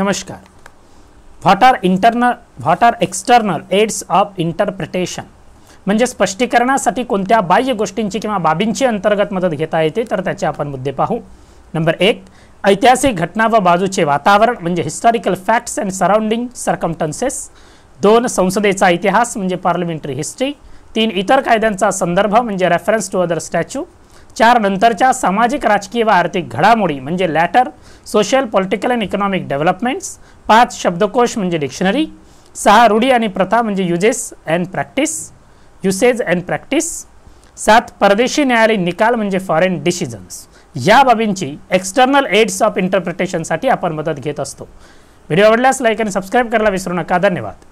नमस्कार। What are internal what are external aids of interpretation म्हणजे स्पष्टीकरणासाठी कोणत्या बाह्य गोष्टींची किंवा बाबींची अंतर्गत मदत घेता येते, तर त्याचे आपण मुद्दे पाहू. नंबर एक, ऐतिहासिक घटना व बाजूचे वातावरण, म्हणजे historical facts and surrounding circumstances दोन, संसदेचा इतिहास, म्हणजे पार्लमेंटरी हिस्ट्री तीन, इतर कायद्यांचा संदर्भ, म्हणजे रेफरन्स टू अदर स्टॅच्यू चार नंतरच्या सामाजिक राजकीय व आर्थिक घडामोडी म्हणजे latter social political and economic developments पाच शब्दकोश म्हणजे डिक्शनरी सहा रूढी आणि प्रथा म्हणजे usages and practice usage and practice सात परदेशी न्यायालयीन निकाल म्हणजे फॉरेन डिसिजन्स या बाबींची एक्सटर्नल एड्स ऑफ इंटरप्रिटेशनसाठी आपण मदत घेत असतो. व्हिडिओ आवडल्यास लाईक आणि सबस्क्राईब करायला विसरू नका. धन्यवाद.